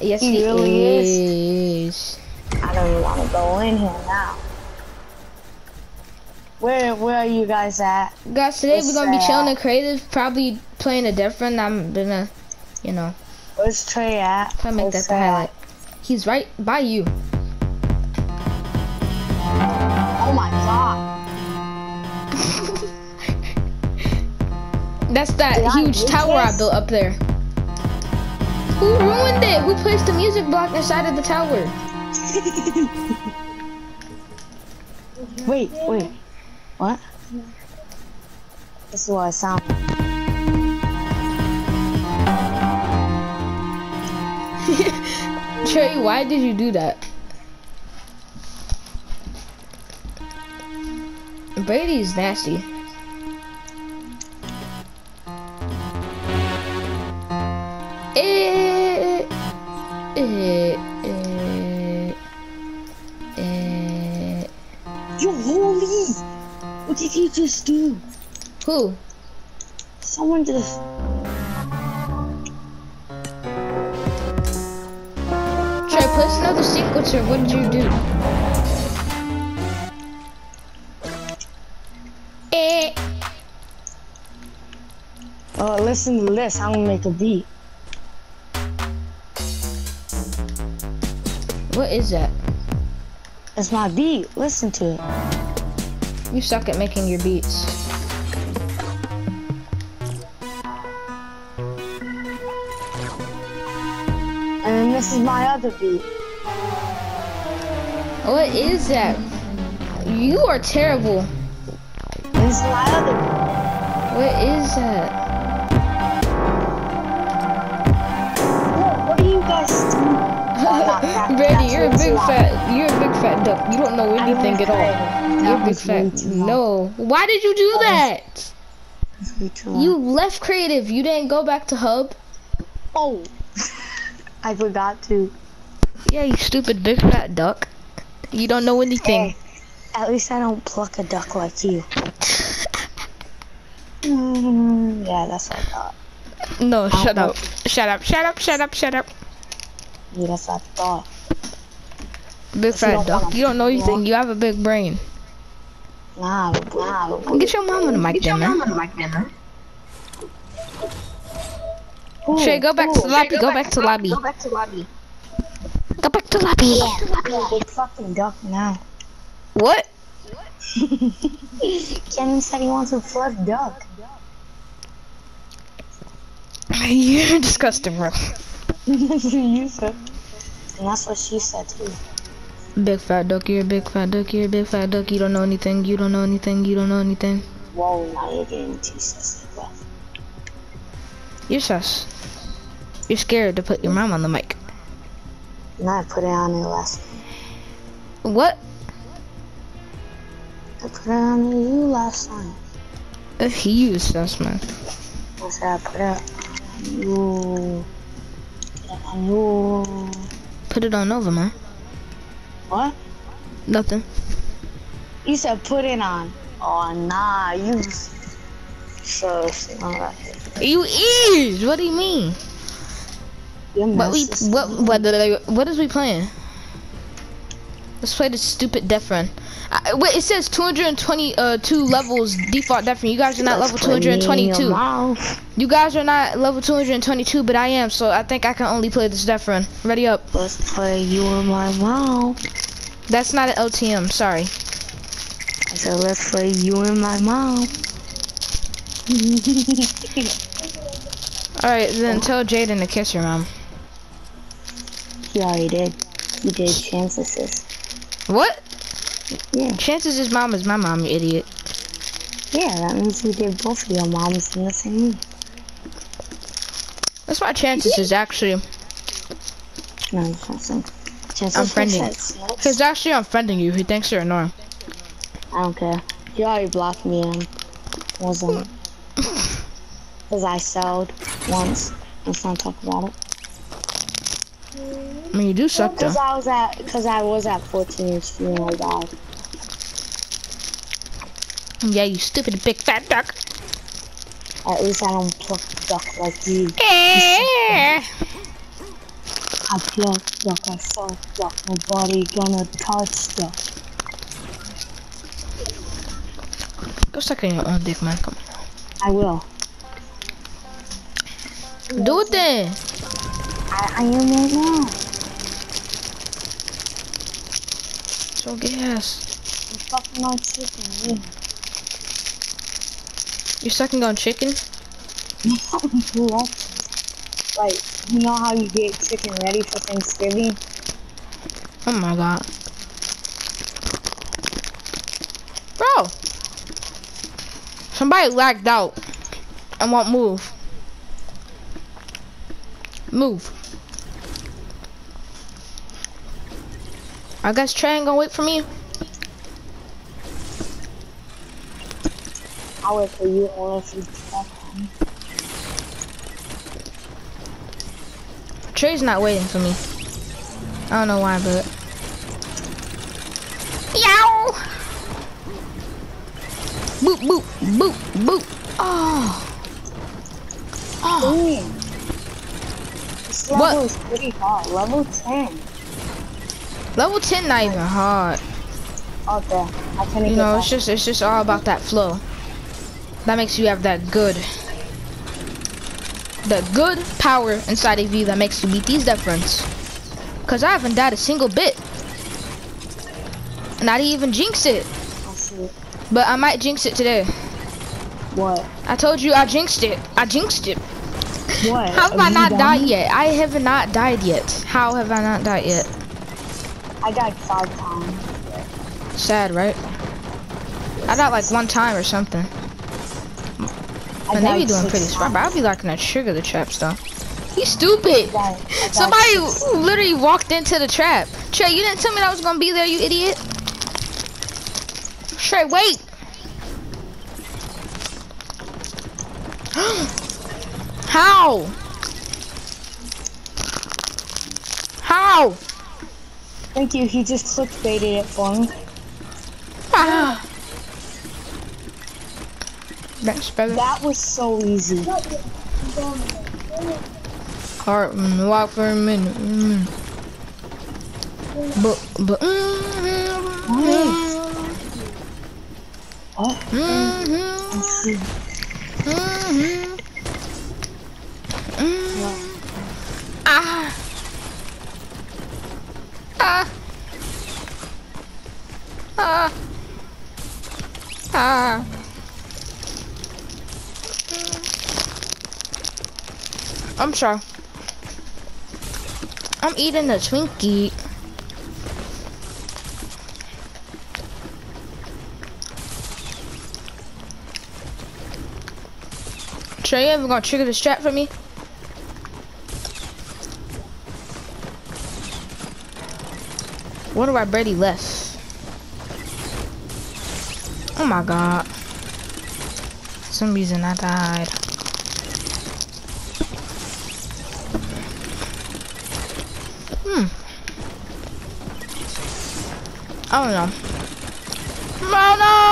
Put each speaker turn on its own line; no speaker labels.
Yes,
He
he,
really
is.
I don't even want to go in here now. Where where are you guys at?
Guys, today
What's
we're gonna be
that?
chilling in creative, probably playing a different. I'm gonna, you know,
Where's Trey at?
try to make
Where's
that the
Trey at?
highlight. He's right by you.
Oh my god.
That's that
Did
huge
miss
tower I built up there. Who ruined it? Who placed the music block inside of the tower?
Wait, wait. What? This is what I sound.
Trey, why did you do that? Brady's nasty.
You holy! What did you just do?
Who?
Someone just.
Trey, place another sequencer. What did you do? Eh.
Oh, listen to this. I'm gonna make a beat.
What is that?
It's my beat. Listen to it.
You suck at making your beats.
And this is my other beat.
What is that? You are terrible.
This is my other beat.
What is that?
Whoa, what are you guys doing?
Brady, you're a big fat. You're a big fat duck. You don't know anything at all. You're a big fat. No. Why did you do that? You left creative. You didn't go back to hub.
Oh, I forgot to.
Yeah, you stupid big fat duck. You don't know anything.
Hey, at least I don't pluck a duck like you. Mm, yeah, that's what I thought.
No, shut up. Shut up. Shut up. Shut up. Shut up.
Yeah, that's what I thought.
Big fat
don't
duck. You don't know anything. You have a big brain.
Nah, nah.
Get your mom on the mic, then, man.
Ooh,
Shay, go back to the lobby. Go back to lobby.
Go back to lobby.
Go back to lobby.
Yeah, big fucking duck now.
What?
Kenan said he wants a fluff duck.
You're disgusting, bro.
You said. And that's what she said too.
Big fat duck. You're a big fat duck. You're a big fat duck. You don't know anything. You don't know anything. You don't know anything.
Whoa, now you're getting too bro.
You're sus. You're scared to put your mom on the mic.
And I put it on there last
What?
I put it on you last night.
Uh, you sus, man.
I said I put it on you. Oh. Put it on you.
Put it on Nova, man.
What?
Nothing.
You said put it on. Oh nah, you. So, alright.
You is. What do you mean? What we? What? What? What is we playing? Let's play this stupid death run. I, wait, it says 222 uh two levels default death run. You guys are not level
Let's put me in your
222. You guys are not level 222, but I am. So I think I can only play this death run. Ready up.
Let's play you and my mom.
That's not an LTM. Sorry.
I said let's play you and my mom.
All right, then tell Jaden to kiss your mom.
he already did. He did chances.
What?
Yeah.
Chances his mom is my mom, you idiot.
Yeah, that means he did both of your moms in the same room.
That's why chances is actually.
No, it's not. Chances
I'm friending. Cause actually I'm friending you. He thinks you're annoying.
I don't care. He already blocked me and wasn't. Because I sold once. Let's not talk about it.
I mean, you do suck though.
Because I was at, because I was at 14 HP and I died.
Yeah, you stupid big fat duck.
At least I don't pluck duck like you. I pluck, pluck, I suck, pluck, nobody gonna touch duck.
Go suck in your own dick, man. Come on.
I will.
Do it then.
I, I am right now.
So gas.
I'm fucking on chicken, yeah.
You sucking on chicken?
What? like, you know how you get chicken ready for Thanksgiving?
Oh my god. Bro. Somebody lagged out and won't move. Move. I guess Trey ain't gonna wait for me.
I'll wait for you or if you.
Trey's not waiting for me. I don't know why, but. Yow! Boop, boop, boop, boop. Oh. Oh.
Damn. This
What?
level is pretty hard. Level 10.
Level 10 not even hard.
Okay. I couldn't
You know, it's just it's just all about that flow. That makes you have that good the good power inside of you that makes you beat these difference. Cause I haven't died a single bit. And I didn't even jinx it.
Oh, I see it.
But I might jinx it today.
What?
I told you I jinxed it. I jinxed it.
What?
How have
Are
I not died yet? I have not died yet. How have I not died yet?
I died five times.
Sad, right? I died like one time or something.
I
And they be doing pretty smart, but. I'll be liking to trigger the trap stuff. He's stupid.
I died- I died
Somebody
six-
literally walked into the trap. Trey, you didn't tell me that was gonna be there, you idiot. Trey, wait. How? How?
Thank you. He just clickbaited it for me.
Ah. That's better.
That was so easy.
Heart mm, walk for a minute. Mm. But but mm,
Oh,
mm,
see.
Ah. Ah. Ah. Ah. I'm sorry. I'm eating a Twinkie. Trey, you ever gonna trigger the strap for me? Do I Brady left? Oh my god. For some reason I died. Hmm. I don't know. Oh no!